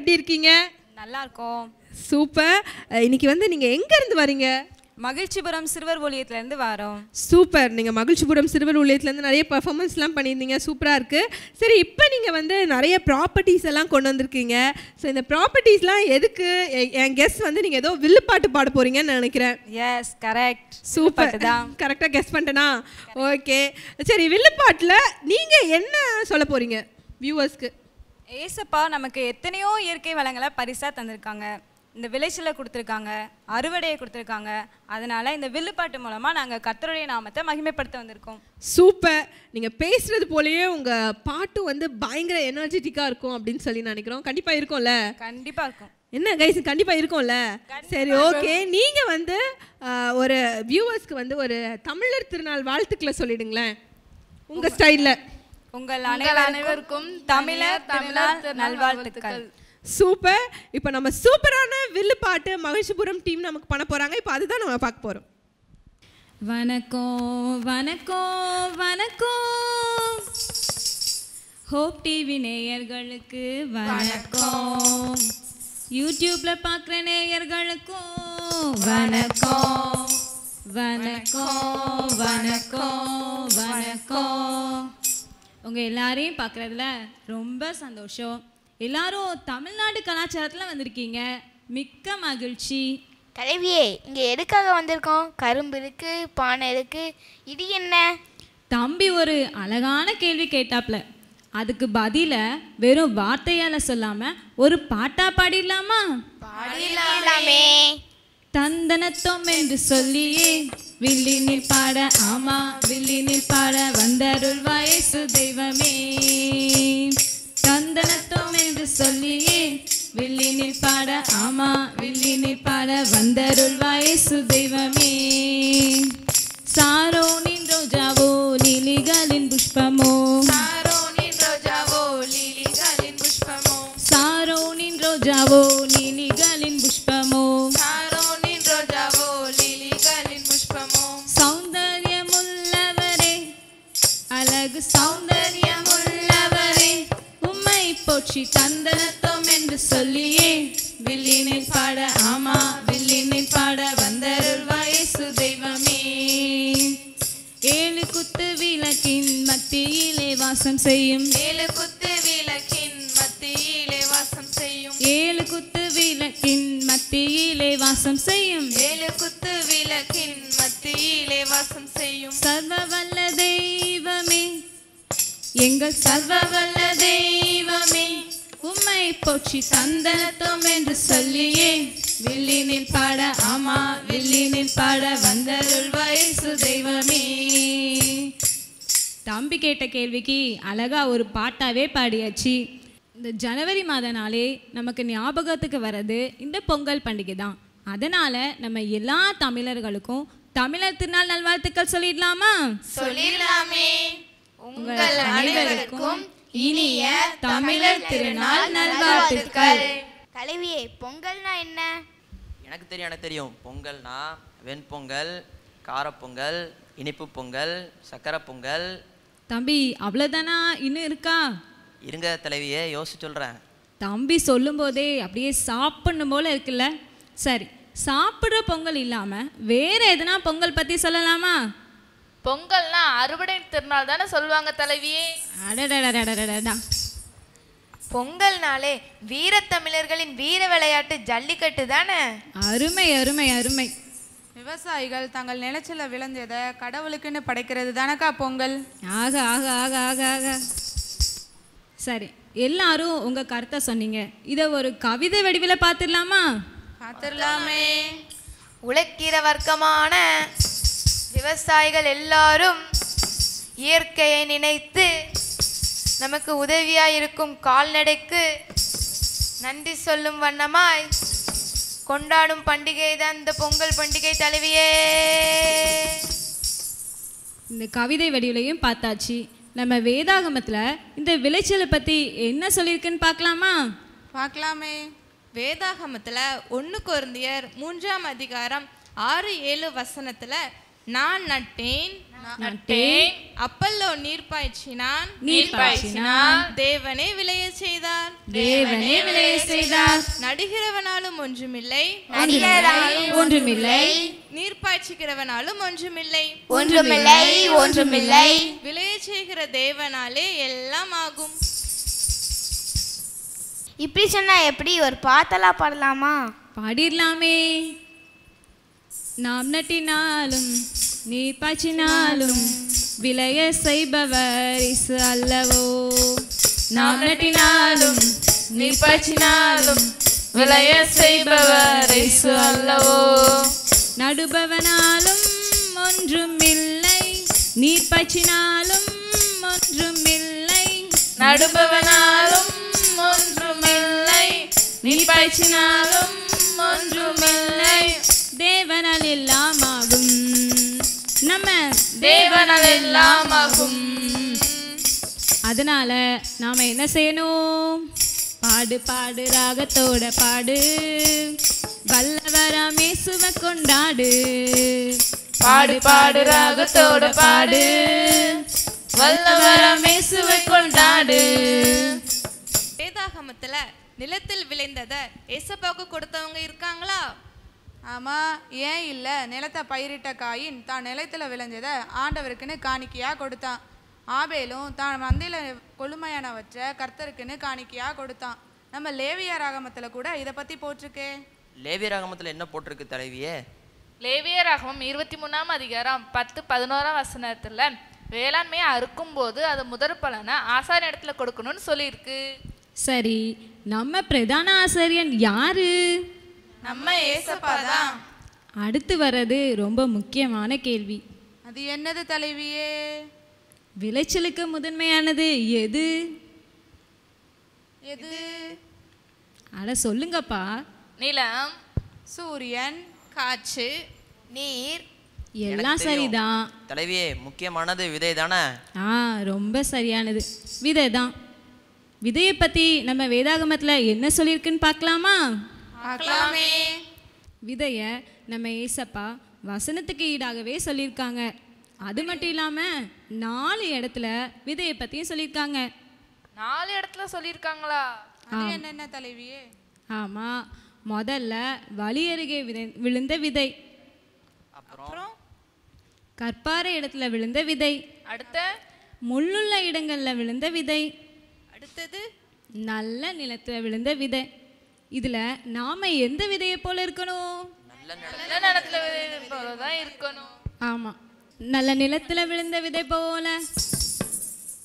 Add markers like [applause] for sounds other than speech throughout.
எப்படி இருக்கீங்க? நல்லா இருக்கோம் சூப்பர் இன்னைக்கு வந்து நீங்கள் எங்கேருந்து வரீங்க? மகிழ்ச்சிபுரம் சிறுவர் ஊழியத்துலேருந்து வரோம். சூப்பர். நீங்கள் மகிழ்ச்சிபுரம் சிறுவர் ஊழியத்துலேருந்து நிறைய பர்ஃபார்மன்ஸ்லாம் பண்ணியிருந்தீங்க. சூப்பராக இருக்குது சரி இப்போ நீங்கள் வந்து நிறைய ப்ராப்பர்ட்டிஸ் எல்லாம் கொண்டு வந்திருக்கீங்க. ஸோ இந்த ப்ராப்பர்ட்டிஸ்லாம் எதுக்கு? என் கெஸ்ட் வந்து நீங்கள் ஏதோ வில்லுப்பாட்டு பாட போகிறீங்கன்னு நினைக்கிறேன். Yes correct super. தான். [laughs] கரெக்டாக கெஸ் பண்ணிட்டேனா? ஓகே சரி வில்லுப்பாட்டில் நீங்கள் என்ன சொல்ல போகிறீங்க வியூவர்ஸ்க்கு ஏசப்பா நமக்கு எத்தனையோ இயற்கை வளங்களை பரிசா தந்திருக்காங்க. இந்த விளைச்சலை கொடுத்துருக்காங்க அறுவடையை கொடுத்துருக்காங்க. அதனால இந்த வில்லுப்பாட்டு மூலமா நாங்க கர்த்தருடைய நாமத்தை மகிமைப்படுத்த வந்திருக்கோம். சூப்பர். நீங்கள் பேசுகிறது போலயே உங்கள் பாட்டு வந்து பயங்கர எனர்ஜெட்டிக்காக இருக்கும் அப்படின்னு சொல்லி நினைக்கிறோம். கண்டிப்பாக இருக்கும்ல? கண்டிப்பா இருக்கும். என்ன கைஸ் கண்டிப்பாக இருக்கும்ல? சரி ஓகே நீங்கள் வந்து ஒரு வியூவர்ஸ்க்கு வந்து ஒரு தமிழர் திருநாள் வாழ்த்துக்களை சொல்லிடுங்களேன். உங்கள் ஸ்டைலில் உங்கள் அனைவருக்கும் தமிழர் தமிழர் நல்வாழ்த்துக்கள். சூப்பர். இப்போ நம்ம சூப்பரான வில்லு பாட்டு மகிழ்ச்சிபுரம் டீம் நமக்கு பண்ண போகிறாங்க இப்போ அதுதான் நம்ம பார்க்க போகிறோம் வணக்கம் வணக்கம் வணக்கம் ஹோப் டிவி நேயர்களுக்கு வணக்கம் யூடியூப்ல பார்க்குற நேயர்களுக்கும் வணக்கம் வணக்கம் வணக்கம் வணக்கம் உங்கள் எல்லாரையும் பார்க்குறதுல ரொம்ப சந்தோஷம். எல்லாரும் தமிழ்நாடு கலாச்சாரத்தில் வந்திருக்கீங்க. மிக்க மகிழ்ச்சி. தலைவியே இங்கே எதுக்காக வந்திருக்கோம்? கரும்பு இருக்கு பானை இருக்கு இது என்ன? தம்பி ஒரு அழகான கேள்வி கேட்டாப்ல. அதுக்கு பதில வெறும் வார்த்தையால சொல்லாம ஒரு பாட்டா பாடிடலாமா? பாடிடலாமே. தந்தனத்தோம் என்று சொல்லியே. வில்லினில் பாட ஆமா வில்லினில் பாட வந்தருள் வயசு தெய்வமே. தந்தனத்தோம் என்று சொல்லியே வில்லினில் பாட ஆமா வில்லினில் பாட வந்தருள் வயசு தெய்வமே. சாரோ போற்றி தந்தனத்தோம் என்று சொல்லியே. வில்லினில் பாட ஆமா வில்லினில் பாட வந்தருள்வாயே சுதெய்வமே ஏழு குத்து விளக்கின் மத்தியிலே வாசம் செய்யும். ஏழு குத்து விளக்கின் மத்தியிலே வாசம் செய்யும். ஏழு குத்து விளக்கின் மத்தியிலே வாசம் செய்யும். ஏழு குத்து விளக்கின் மத்தியிலே வாசம் செய்யும். சர்வ வல்ல தெய்வமே. எங்கள் சர்வ வல்ல தெய்வமே உம்மை போற்றி என்று சொல்லியே. வில்லினில் பாட ஆமா வில்லினில் பாட வந்தருள் வயசு தெய்வமே. தம்பி கேட்ட கேள்விக்கு அழகா ஒரு பாட்டாவே பாடியாச்சு. இந்த ஜனவரி மாத நாளே நமக்கு ஞாபகத்துக்கு வர்றது இந்த பொங்கல் பண்டிகை தான் அதனால நம்ம எல்லா தமிழர்களுக்கும் தமிழர் திருநாள் நல்வாழ்த்துக்கள் சொல்லிடலாமா? சொல்லிடலாமே. உங்கள் அனைவருக்கும் இனிய தமிழர் திருநாள் நல்வாழ்த்துக்கள். தலைவியே பொங்கல்னா என்ன? எனக்கு தெரியும் எனக்கு தெரியும். பொங்கல்னா வெண்பொங்கல் காரப்பொங்கல் இனிப்பு பொங்கல் சக்கரை பொங்கல் தம்பி அவ்வளோதானா இன்னும் இருக்கா? இருங்க தலைவியே யோசிச்சு சொல்கிறேன் தம்பி சொல்லும்போதே அப்படியே சாப்பிடணும் போல இருக்குல்ல. சரி சாப்பிட்ற பொங்கல் இல்லாமல் வேற எதுனா பொங்கல் பற்றி சொல்லலாமா? பொங்கல்னா அறுவடை திருநாள் தானே சொல்லுவாங்க தலைவியே. அடடடடடடடா பொங்கல்னாலே வீரத்தமிழர்களின் வீர விளையாட்டு ஜல்லிக்கட்டு தானே அருமை அருமை அருமை விவசாயிகள் தங்கள் நிலச்சல விளைஞ்சதை கடவுளுக்குன்னு படைக்கிறது தானக்கா பொங்கல் ஆக ஆக ஆக ஆக ஆக சரி எல்லாரும் உங்க கருத்தை சொன்னீங்க இதை ஒரு கவிதை வடிவில் பார்த்துடலாமா பார்த்துடலாமே உழைக்கிற வர்க்கமான விவசாயிகள் எல்லாரும் இயற்கையை நினைத்து நமக்கு உதவியாய் இருக்கும் கால்நடைக்கு நன்றி சொல்லும் வண்ணமாய் கொண்டாடும் பண்டிகை தான் இந்த பொங்கல் பண்டிகை தலைவியே இந்த கவிதை வடிவிலையும் பார்த்தாச்சு. நம்ம வேதாகமத்தில் இந்த விளைச்சலை பற்றி என்ன சொல்லியிருக்குன்னு பார்க்கலாமா? பார்க்கலாமே. வேதாகமத்தில் ஒன்று கொருந்தியர் மூன்றாம் அதிகாரம் ஆறு ஏழு வசனத்தில் நான் நட்டேன். நட்டேன். அப்பல்லோ நீர் பாய்ச்சினான் நீர் பாய்ச்சினான் தேவனே விளைய செய்தார். தேவனே விளைய செய்தார். நடுகிறவனாலும் ஒன்றுமில்லை. ஒன்றுமில்லை. நீர் பாய்ச்சுகிறவனாலும் ஒன்றுமில்லை. ஒன்றுமில்லை ஒன்றுமில்லை. விளைய செய்கிற தேவனாலே எல்லாம் ஆகும். இப்படி சொன்னா எப்படி? ஒரு பாட்டெல்லாம் பாடலாமா? பாடிடலாமே. நாம் நட்டினாலும் நீ பாய்ச்சினாலும் விளைய செய்பவர் இசு அல்லவோ? நாம் நட்டினாலும் நீ பாய்ச்சினாலும் விளைய செய்பவர் இசு அல்லவோ? நடுபவனாலும் ஒன்றும் இல்லை நீர் பாய்ச்சினாலும் ஒன்றுமில்லை. நடுபவனாலும் ஒன்றும் இல்லை நீ பாய்ச்சினாலும் ஒன்றும் இல்லை எல்லாம் ஆகும் நம்ம தேவனால் எல்லாம் ஆகும் அதனால நாம என்ன செய்யணும்? பாடு பாடு ராகத்தோட பாடு. வல்லவராம் இயேசுவை கொண்டாடு. பாடு பாடு ராகத்தோட பாடு. வல்லவரம் இயேசுவை கொண்டாடு. வேதாகமத்துல நிலத்தில் விளைந்தத ஏசப்பாவுக்கு கொடுத்தவங்க இருக்காங்களா? ஆமா ஏன் இல்ல? நிலத்தை பயிரிட்ட காயின் தான் நிலத்துல விளைஞ்சதை ஆண்டவருக்குன்னு காணிக்கையா கொடுத்தான். ஆபேலும் தான் மந்தையில கொழுமையானவற்றை கர்த்தருக்குன்னு காணிக்கையா கொடுத்தான். நம்ம லேவியா ராகமத்துல கூட இதை பத்தி போட்டிருக்கே. லேவிய ராகமத்தில் என்ன போட்டிருக்கு தலைவியே? லேவியராகவும் இருபத்தி மூணாம் அதிகாரம் பத்து பதினோராம் வசனத்துல வேளாண்மையை அறுக்கும் போது அது முதற் பலனை ஆசார இடத்துல கொடுக்கணும்னு சொல்லியிருக்கு. சரி நம்ம பிரதான ஆசிரியன் யாரு? நம்ம ஏசப்பா தான். அடுத்து வர்றது ரொம்ப முக்கியமான கேள்வி. அது என்னது தலைவியே? விளைச்சலுக்கு முதன்மையானது எது? எது? அட சொல்லுங்கப்பா. நிலம் சூரியன் காற்று நீர். எல்லாம் சரிதான். தலைவியே முக்கியமானது விதை தானே ஆ ரொம்ப சரியானது. விதை தான் விதையை பற்றி நம்ம வேதாகமத்தில் என்ன சொல்லியிருக்குன்னு பார்க்கலாமா பார்க்கலாமே? விதைய நம்ம ஏசப்பா வசனத்துக்கு ஈடாகவே சொல்லியிருக்காங்க. அது மட்டும் இல்லாமல் நாலு இடத்துல விதையை பற்றியும் சொல்லியிருக்காங்க. நாலு இடத்துல சொல்லியிருக்காங்களா? அது என்னென்ன தலைவியே ஆமாம் முதல்ல வழி அருகே விதை விழுந்த விதை. அப்புறம்? கற்பாறை இடத்துல விழுந்த விதை. அடுத்த? முள்ளுள்ள இடங்களில் விழுந்த விதை. அடுத்தது? நல்ல நிலத்தில் விழுந்த விதை. இதில் நாம் எந்த விதையை போல இருக்கணும்? நல்ல நிலத்துல விதை போலதான் இருக்கணும். ஆமாம் நல்ல நிலத்தில் விழுந்த விதை போல.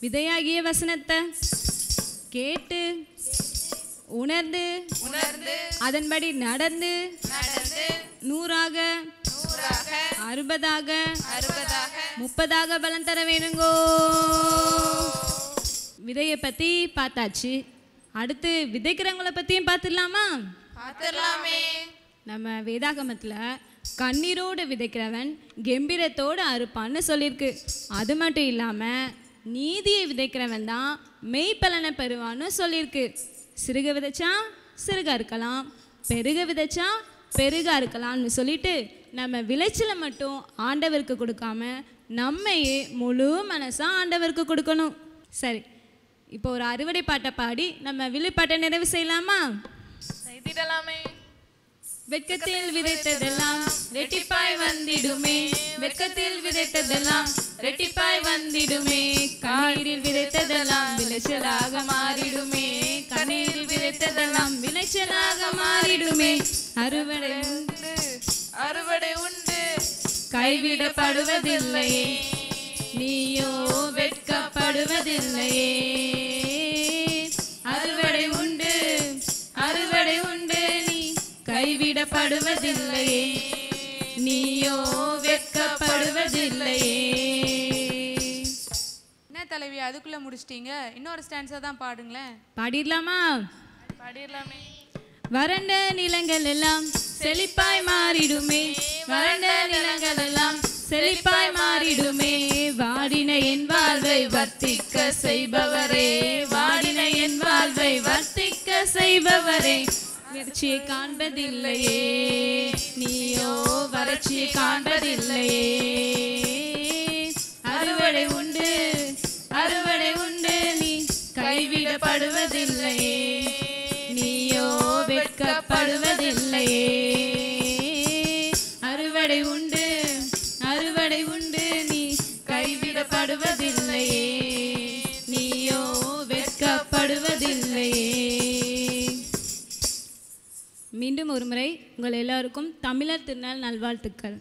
விதையாகிய வசனத்தை கேட்டு உணர்ந்து உணர்ந்து அதன்படி நடந்து நடந்து நூறாக நூறாக அறுபதாக அறுபதாக முப்பதாக பலன் தர வேணுங்கோ. விதையை பற்றி பார்த்தாச்சு. அடுத்து விதைக்கிறவங்கள பற்றியும் பார்த்துடலாமா? பார்த்துடலாமே. நம்ம வேதாகமத்தில் கண்ணீரோடு விதைக்கிறவன் கெம்பீரத்தோடு அறுப்பான்னு சொல்லியிருக்கு அது மட்டும் இல்லாமல் நீதியை விதைக்கிறவன் தான் மெய்ப்பலனை பெறுவான்னு சொல்லியிருக்கு சிறுக விதைச்சா சிறுக அறுக்கலாம் பெருக விதைச்சா பெருக அறுக்கலாம்னு சொல்லிட்டு நம்ம விளைச்சலை மட்டும் ஆண்டவருக்கு கொடுக்காம நம்மையே முழு மனசா ஆண்டவருக்கு கொடுக்கணும். சரி இப்போ ஒரு அறுவடை பாட்டை பாடி நம்ம வில்லுப்பாட்டை நிறைவு செய்யலாமா? செய்திடலாமே. வெட்கத்தில் விதைத்ததெல்லாம் ரெட்டிப்பாய் வந்திடுமே. வெட்கத்தில் விதைத்ததெல்லாம் ரெட்டிப்பாய் வந்திடுமே. கண்ணீரில் விதைத்ததெல்லாம் விளைச்சலாக மாறிடுமே. கண்ணீரில் விதைத்ததெல்லாம் விளைச்சலாக மாறிடுமே. அறுவடை உண்டு. அறுவடை உண்டு. கைவிடப்படுவதில்லையே. நீயோ வெட்கப்படுவதில்லையே. கைவிடப்படுவதில்லையே நீயோ வெட்கப்படுவதில்லையே என்ன தலைவி அதுக்குள்ள முடிச்சிட்டீங்க? இன்னொரு ஸ்டான்ஸா தான் பாடுங்களேன். பாடிடலாமா? பாடிடலாமே. வறண்ட நிலங்கள் எல்லாம் செழிப்பாய் மாறிடுமே. வறண்ட நிலங்கள் எல்லாம் செழிப்பாய் மாறிடுமே. வாடின என் வாழ்வை வர்த்திக்க செய்பவரே. வாடின என் வாழ்வை வர்த்திக்க செய்பவரே. வறட்சியை காண்பதில்லையே. நீயோ வறட்சியை காண்பதில்லையே. மீண்டும் ஒரு முறை உங்கள் எல்லாருக்கும் தமிழர் திருநாள் நல்வாழ்த்துக்கள்.